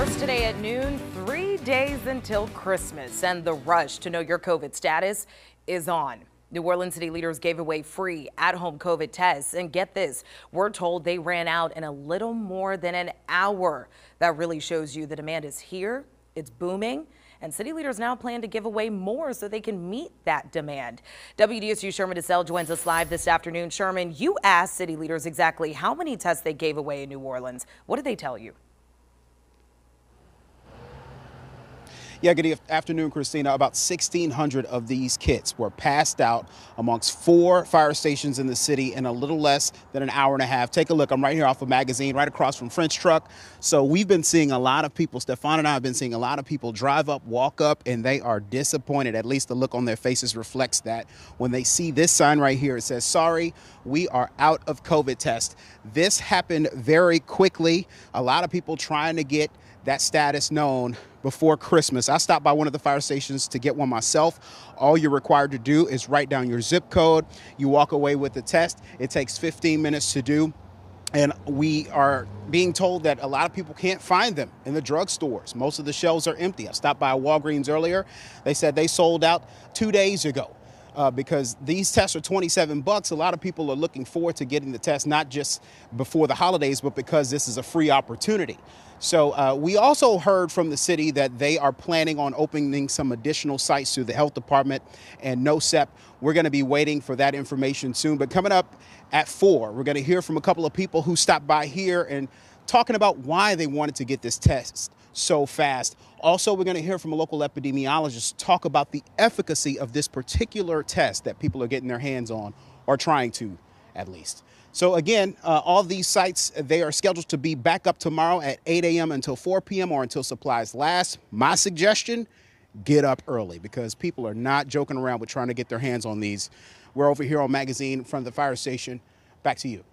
First today at noon, three days until Christmas, and the rush to know your COVID status is on. New Orleans city leaders gave away free at home COVID tests. And get this, we're told they ran out in a little more than an hour. That really shows you the demand is here, it's booming. And city leaders now plan to give away more so they can meet that demand. WDSU Sherman Desselle joins us live this afternoon. Sherman, you asked city leaders exactly how many tests they gave away in New Orleans. What did they tell you? Yeah, good afternoon, Christina. About 1,600 of these kits were passed out amongst four fire stations in the city in a little less than an hour and a half. Take a look. I'm right here off of Magazine, right across from French Truck. So we've been seeing a lot of people, Stefan and I have been seeing a lot of people drive up, walk up, and they are disappointed. At least the look on their faces reflects that. When they see this sign right here, it says, sorry, we are out of COVID test. This happened very quickly. A lot of people trying to get that status known before Christmas. I stopped by one of the fire stations to get one myself. All you're required to do is write down your zip code. You walk away with the test. It takes 15 minutes to do. And we are being told that a lot of people can't find them in the drugstores. Most of the shelves are empty. I stopped by Walgreens earlier. They said they sold out two days ago. Uh, because these tests are 27 bucks. A lot of people are looking forward to getting the test, not just before the holidays, but because this is a free opportunity. So uh, we also heard from the city that they are planning on opening some additional sites through the health department and NOHSEP. We're going to be waiting for that information soon. But coming up at four, we're going to hear from a couple of people who stopped by here and talking about why they wanted to get this test so fast. Also, we're going to hear from a local epidemiologist talk about the efficacy of this particular test that people are getting their hands on or trying to at least. So again, uh, all these sites, they are scheduled to be back up tomorrow at 8 a.m. until 4 p.m. or until supplies last. My suggestion, get up early because people are not joking around with trying to get their hands on these. We're over here on Magazine from the fire station. Back to you.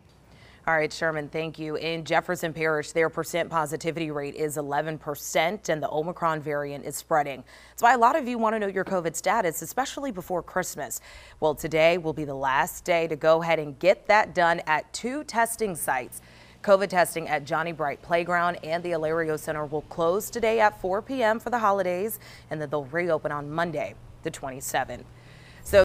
All right, Sherman, thank you. In Jefferson Parish, their percent positivity rate is 11%, and the Omicron variant is spreading. That's why a lot of you want to know your COVID status, especially before Christmas. Well, today will be the last day to go ahead and get that done at two testing sites. COVID testing at Johnny Bright Playground and the Alario Center will close today at 4 p.m. for the holidays, and then they'll reopen on Monday, the 27th.